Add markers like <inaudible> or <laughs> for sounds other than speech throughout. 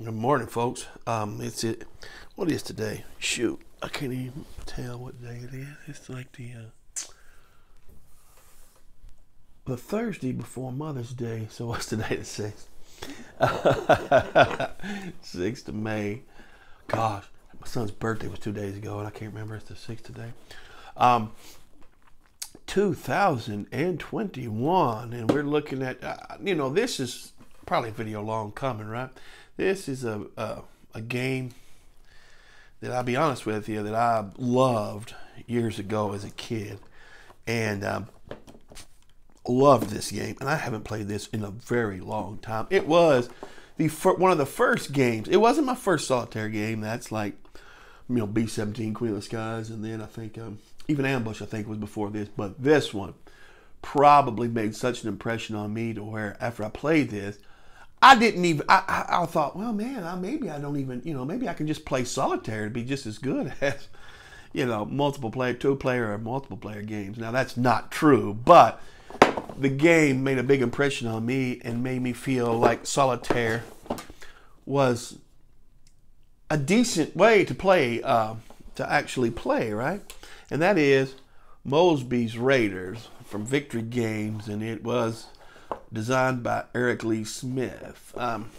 Good morning, folks. Um, it's it. What is today? Shoot, I can't even tell what day it is. It's like the uh, the Thursday before Mother's Day. So what's today? The sixth. <laughs> Sixth of May. Gosh, my son's birthday was two days ago, and I can't remember. It's the sixth today. Um, 2021, and we're looking at. Uh, you know, this is probably a video long coming, right? This is a, a, a game that I'll be honest with you that I loved years ago as a kid, and um, loved this game. And I haven't played this in a very long time. It was the one of the first games. It wasn't my first solitaire game. That's like you know B seventeen Queen of the Skies, and then I think um, even Ambush I think was before this, but this one probably made such an impression on me to where after I played this. I didn't even. I, I, I thought, well, man, I, maybe I don't even. You know, maybe I can just play solitaire and be just as good <laughs> as, you know, multiple player, two player, or multiple player games. Now that's not true, but the game made a big impression on me and made me feel like solitaire was a decent way to play, uh, to actually play, right? And that is Mosby's Raiders from Victory Games, and it was designed by Eric Lee Smith. Um,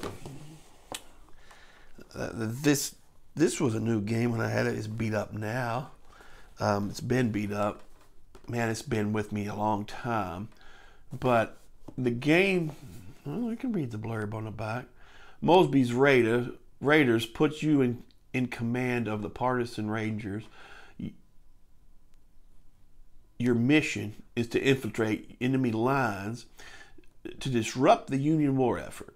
uh, this this was a new game when I had it. It's beat up now. Um, it's been beat up. Man, it's been with me a long time. But the game, well, you can read the blurb on the back. Mosby's Raider, Raiders puts you in, in command of the partisan Rangers. Your mission is to infiltrate enemy lines to disrupt the Union war effort.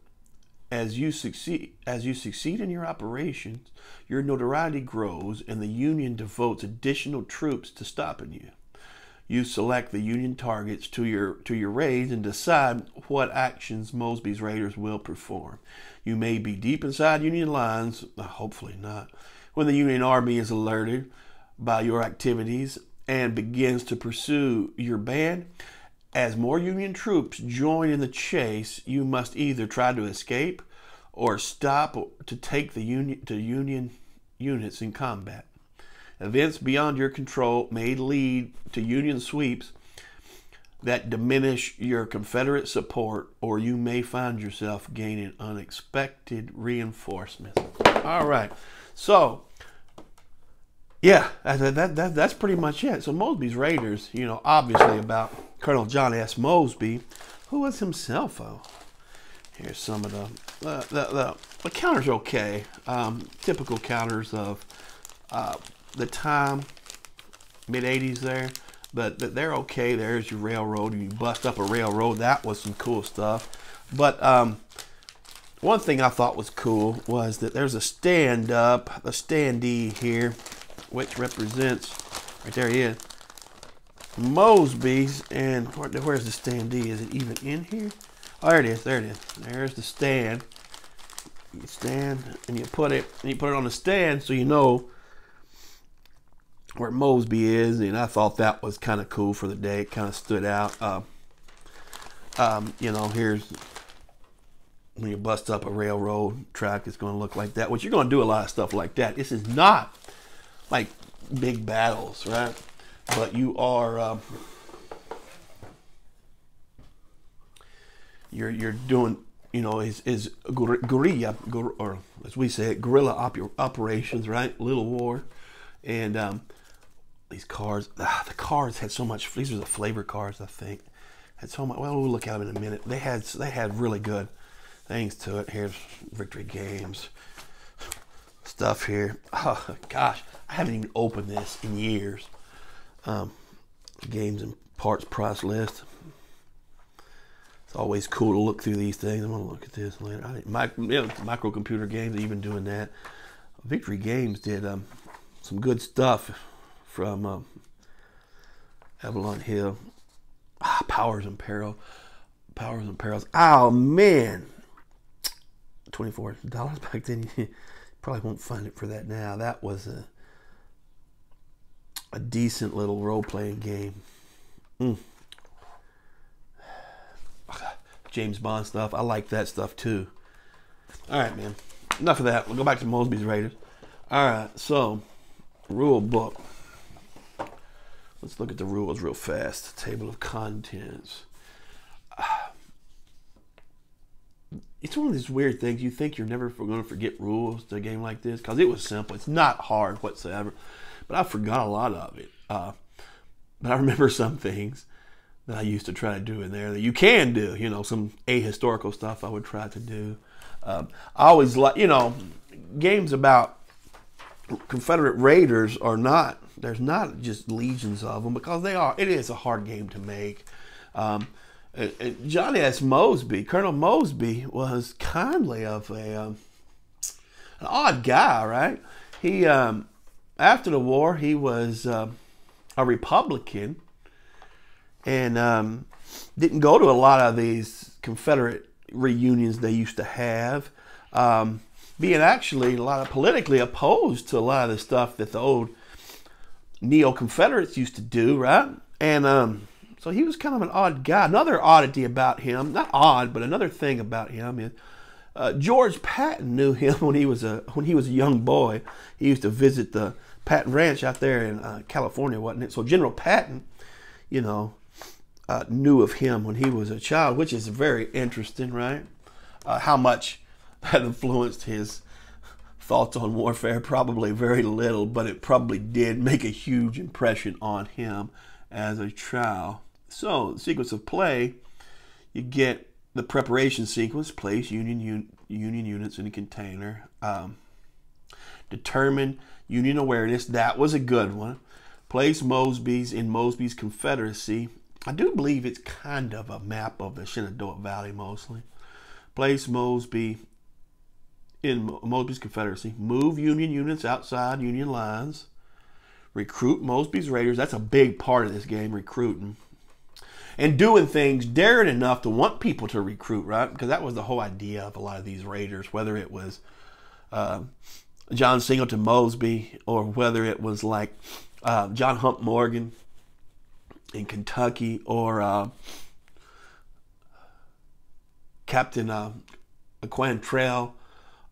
As you succeed, as you succeed in your operations, your notoriety grows, and the Union devotes additional troops to stopping you. You select the Union targets to your to your raids and decide what actions Mosby's raiders will perform. You may be deep inside Union lines, uh, hopefully not, when the Union army is alerted by your activities and begins to pursue your band. As more Union troops join in the chase, you must either try to escape or stop to take the Union to Union units in combat. Events beyond your control may lead to Union sweeps that diminish your Confederate support, or you may find yourself gaining unexpected reinforcements. All right, so yeah, that, that, that, that's pretty much it. So Mosby's Raiders, you know, obviously about Colonel John S. Mosby, who was himself a. Here's some of the the, the, the, the counters okay. Um, typical counters of uh, the time, mid 80s there. But, but they're okay. There's your railroad. You bust up a railroad. That was some cool stuff. But um, one thing I thought was cool was that there's a stand up, a standee here, which represents, right there he is, Mosby's. And where's the standee? Is it even in here? Oh, there it is. There it is. There's the stand. You stand and you put it and you put it on the stand so you know where Mosby is. And I thought that was kind of cool for the day. It kind of stood out. Uh, um, you know, here's when you bust up a railroad track, it's going to look like that. Which you're going to do a lot of stuff like that. This is not like big battles, right? But you are. Um, you're you're doing you know is is guerrilla or as we say it guerrilla op operations right? Little war. And um, these cars ah, the cars had so much these were the flavor cars i think. Had so much well we'll look at them in a minute. They had they had really good things to it. Here's victory games stuff here <laughs> oh gosh i haven't even opened this in years um, games and parts price list it's always cool to look through these things. I'm gonna look at this later. I my, you know, microcomputer games, even doing that. Victory Games did um, some good stuff from um, Avalon Hill. Ah, Powers and Peril. Powers and Perils. Oh man, twenty four dollars back then. <laughs> Probably won't find it for that now. That was a a decent little role playing game. Mm. <sighs> James Bond stuff. I like that stuff too. All right, man. enough of that. We'll go back to Mosby's Raiders. All right, so rule book. Let's look at the rules real fast. Table of contents. It's one of these weird things. You think you're never going to forget rules to a game like this because it was simple. It's not hard whatsoever, but I forgot a lot of it. Uh, but I remember <laughs> some things that I used to try to do in there that you can do. You know, some ahistorical stuff I would try to do. Um, I always like, you know, games about Confederate raiders are not. There's not just legions of them because they are. It is a hard game to make. Um, Johnny S. Mosby, Colonel Mosby, was kindly of a um, an odd guy, right? He um, after the war he was uh, a Republican and um, didn't go to a lot of these Confederate reunions they used to have. Um, being actually a lot of politically opposed to a lot of the stuff that the old neo Confederates used to do, right? And um, so he was kind of an odd guy. Another oddity about him, not odd, but another thing about him is uh, George Patton knew him <laughs> when he was a when he was a young boy. He used to visit the Patton Ranch out there in uh, California, wasn't it? So General Patton, you know, uh, knew of him when he was a child, which is very interesting, right? Uh, how much <laughs> that influenced his thoughts on warfare? Probably very little, but it probably did make a huge impression on him as a child. So, sequence of play, you get the preparation sequence, place Union un, Union units in a container. Um, determine Union awareness, that was a good one. Place Mosby's in Mosby's Confederacy. I do believe it's kind of a map of the Shenandoah Valley mostly. Place Mosby in Mosby's Confederacy. Move Union units outside Union lines. Recruit Mosby's Raiders. That's a big part of this game, recruiting and doing things daring enough to want people to recruit, right? Because that was the whole idea of a lot of these raiders, whether it was uh, John Singleton Mosby or whether it was like uh, John Hunt Morgan in Kentucky or uh, Captain uh, Quantrill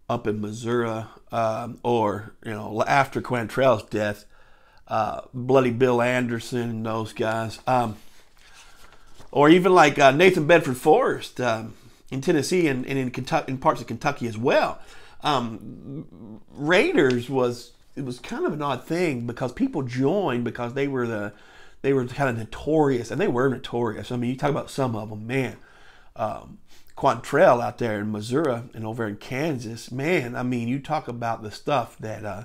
up in Missouri, um, or you know after Quantrill's death, uh, Bloody Bill Anderson and those guys. Um, or even like uh, Nathan Bedford Forrest um, in Tennessee and, and, in Kentucky, in parts of Kentucky as well. Um, Raiders was it was kind of an odd thing because people joined because they were the they were kind of notorious and they were notorious. I mean, you talk about some of them, man. Um, Quantrill out there in Missouri and over in Kansas, man. I mean, you talk about the stuff that uh,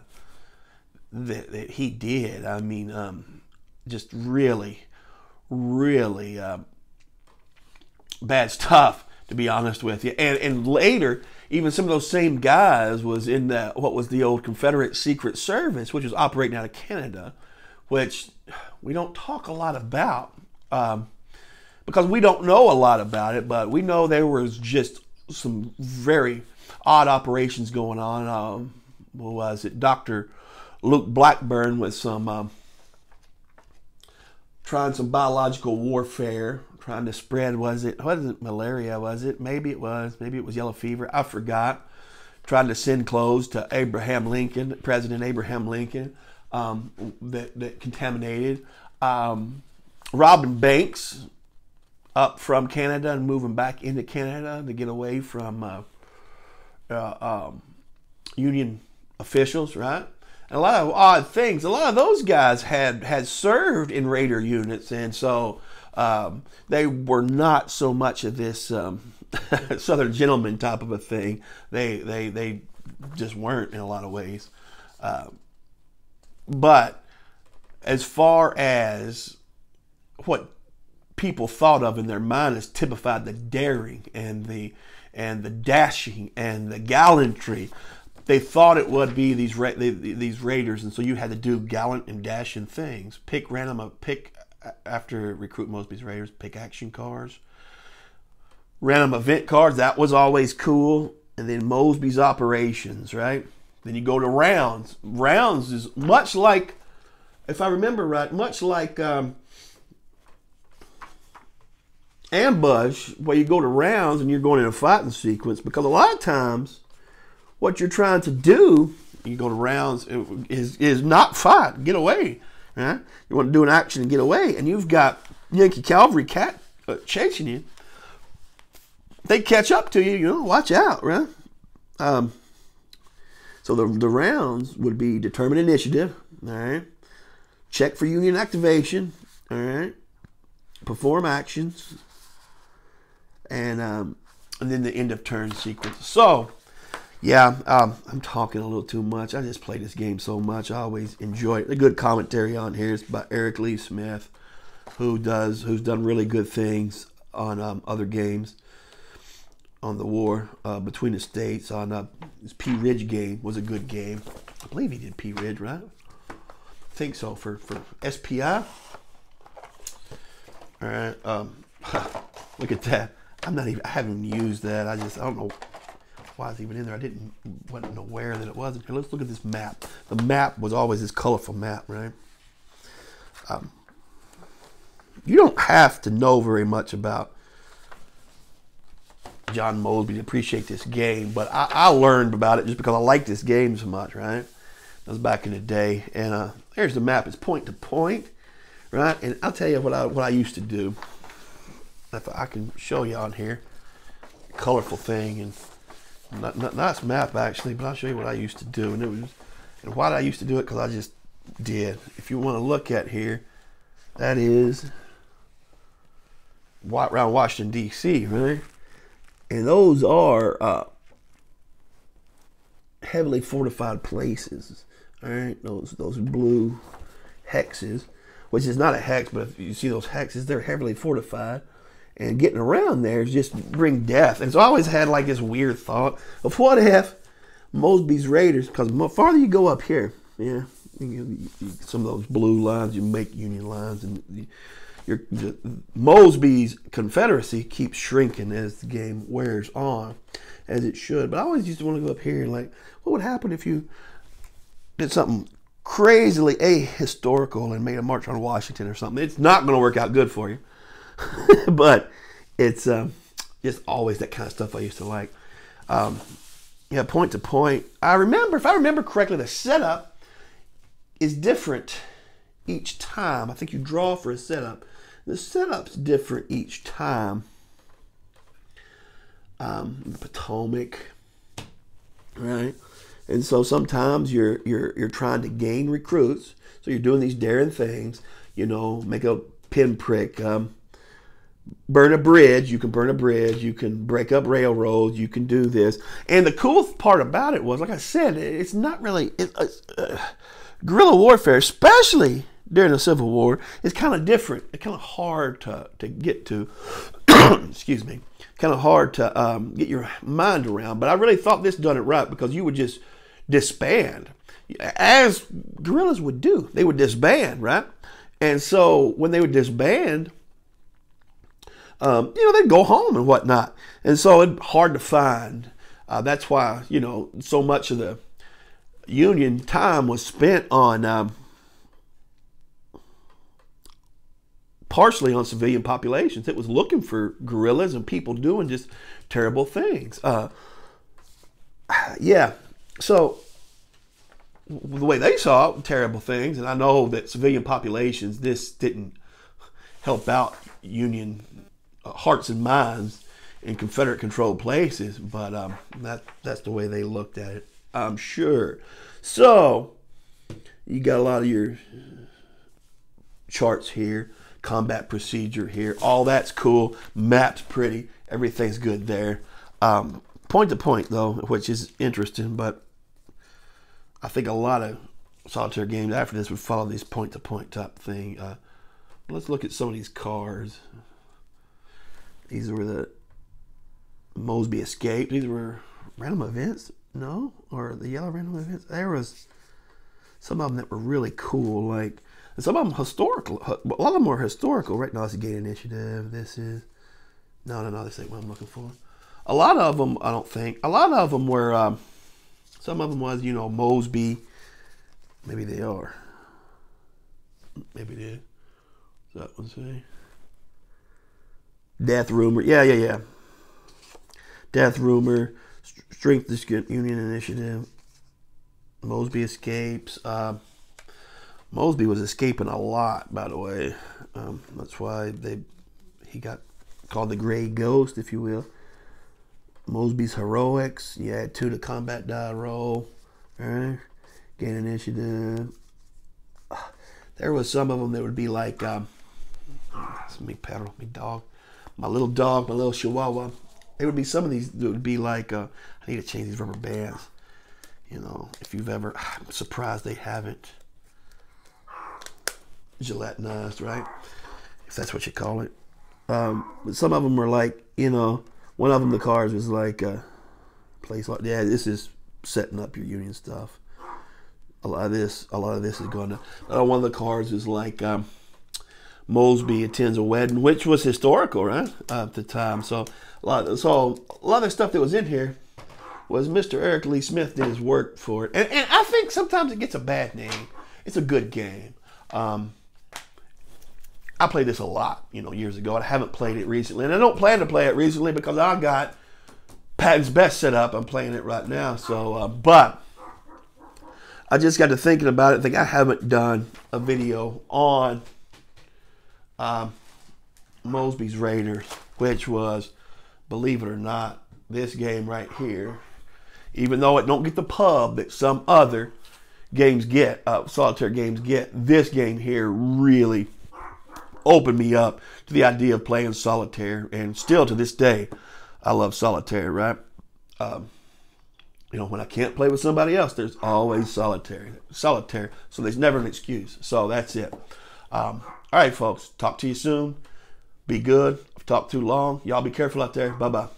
that, that he did. I mean, um, just really, really uh, bad stuff, to be honest with you. And and later, even some of those same guys was in the what was the old Confederate Secret Service, which was operating out of Canada, which we don't talk a lot about um, because we don't know a lot about it. But we know there was just some very odd operations going on. Um, what was it, Doctor Luke Blackburn, with some um, trying some biological warfare trying to spread was it wasn't malaria was it? Maybe it was maybe it was yellow fever. I forgot. Trying to send clothes to abraham lincoln president abraham lincoln um, that, that contaminated. Um, robbing banks up from canada and moving back into canada to get away from uh, uh, um, union officials right? And a lot of odd things. A lot of those guys had had served in raider units and so um, they were not so much of this um, <laughs> Southern gentleman type of a thing. They they they just weren't in a lot of ways. Uh, but as far as what people thought of in their mind as typified the daring and the and the dashing and the gallantry. They thought it would be these ra- these raiders, and so you had to do gallant and dashing things. Pick random, pick after recruit Mosby's Raiders, pick action cars. Random event cards, that was always cool. And then Mosby's operations, right? Then you go to rounds. Rounds is much like, if I remember right, much like um, ambush, where you go to rounds and you're going in a fighting sequence. Because a lot of times, what you're trying to do, you go to rounds, is is not fight, get away. Right? You want to do an action and get away, and you've got Yankee cavalry cat uh, chasing you. They catch up to you, you know. Watch out, right? Um, so the the rounds would be determine initiative. All right. Check for union activation. All right. Perform actions. And um, and then the end of turn sequence. So yeah, um, I'm talking a little too much. I just play this game so much. I always enjoy it. The good commentary on here is by Eric Lee Smith, who does who's done really good things on um, other games on the war uh, between the states. On uh, this Pea Ridge game was a good game. I believe he did Pea Ridge, right? I think so for for SPI. All right. Um, <laughs> look at that. I'm not even. I haven't used that. I just. I don't know why it's even in there. I didn't wasn't aware that it wasn't. Here, let's look at this map. The map was always this colorful map, right? Um, you don't have to know very much about John Mosby to appreciate this game, but I, I learned about it just because I like this game so much, right? That was back in the day, and uh, there's the map. It's point to point, right? And I'll tell you what I what I used to do. If I can show you on here, colorful thing and nice map actually, but I'll show you what I used to do. And it was, and why I used to do it? Because I just did. If you want to look at here, that is around Washington D.C. Right, and those are uh, heavily fortified places. All right, those those blue hexes, which is not a hex, but if you see those hexes, they're heavily fortified and getting around there is just bring death. And so I always had like this weird thought of what if Mosby's Raiders, because the farther you go up here, yeah, you, you, some of those blue lines, you make Union lines, and your Mosby's Confederacy keeps shrinking as the game wears on, as it should. But I always used to want to go up here and like, what would happen if you did something crazily ahistorical and made a march on Washington or something? It's not going to work out good for you. <laughs> but it's um, just always that kind of stuff I used to like. Um, yeah, point to point. I remember, if I remember correctly, the setup is different each time. I think you draw for a setup. The setup's different each time. Um, Potomac, right? And so sometimes you're you're you're trying to gain recruits. So you're doing these daring things. You know, make a pinprick. Um, burn a bridge. You can burn a bridge. You can break up railroads. You can do this. And the cool part about it was, like I said, it's not really it, uh, uh, guerrilla warfare, especially during the Civil War, is kind of different. It's kind of hard to, to get to. <coughs> Excuse me. Kind of hard to um, get your mind around. But I really thought this done it right because you would just disband, as guerrillas would do. They would disband, right? And so when they would disband, um, you know, they'd go home and whatnot. And so it's hard to find. Uh, that's why, you know, so much of the Union time was spent on um, partially on civilian populations. It was looking for guerrillas and people doing just terrible things. Uh, yeah, so the way they saw it, terrible things, and I know that civilian populations, this didn't help out Union hearts and minds in Confederate controlled places, but um, that that's the way they looked at it. I'm sure. So you got a lot of your charts here, combat procedure here. All that's cool. Map's pretty. Everything's good there. Um, point to point though, which is interesting, but I think a lot of solitaire games after this would follow this point to point type thing. Uh, let's look at some of these cars. These were the Mosby escape. These were random events, no, or the yellow random events. There was some of them that were really cool, like some of them historical. A lot of them were historical. Right now, it's a gate initiative. This is no, no, no. This ain't what I'm looking for. A lot of them, I don't think. A lot of them were. Um, some of them was, you know, Mosby. Maybe they are. Maybe they. That one say? Death rumor. Yeah, yeah, yeah. Death rumor. Strength Union Initiative. Mosby escapes. Uh, Mosby was escaping a lot, by the way. Um, that's why they he got called the Gray Ghost, if you will. Mosby's heroics. You add two to combat die roll. All right. Gain initiative. There was some of them that would be like, um, me paddle, me dog, my little dog, my little chihuahua. There would be some of these that would be like, uh, I need to change these rubber bands. You know, if you've ever, <sighs> I'm surprised they haven't gelatinized, right? If that's what you call it. Um, but some of them were like, you know, one of them, the cars was like a place like, yeah, this is setting up your union stuff. A lot of this, a lot of this is going to. Uh, one of the cars is like um, Mosby attends a wedding, which was historical, right, at the time. So a lot, of, so a lot of the stuff that was in here was Mr. Eric Lee Smith did his work for it, and, and I think sometimes it gets a bad name. It's a good game. Um, I played this a lot, you know, years ago. I haven't played it recently, and I don't plan to play it recently because I got Patton's Best set up. I'm playing it right now. So, uh, but I just got to thinking about it. I think I haven't done a video on um, Mosby's Raiders, which was, believe it or not, this game right here. Even though it don't get the pub that some other games get, uh, solitaire games get, this game here really opened me up to the idea of playing solitaire. And still to this day, I love solitaire, right? Um, you know, when I can't play with somebody else, there's always solitaire. Solitaire. So there's never an excuse. So that's it. Um, all right, folks. Talk to you soon. Be good. I've talked too long. Y'all be careful out there. Bye bye.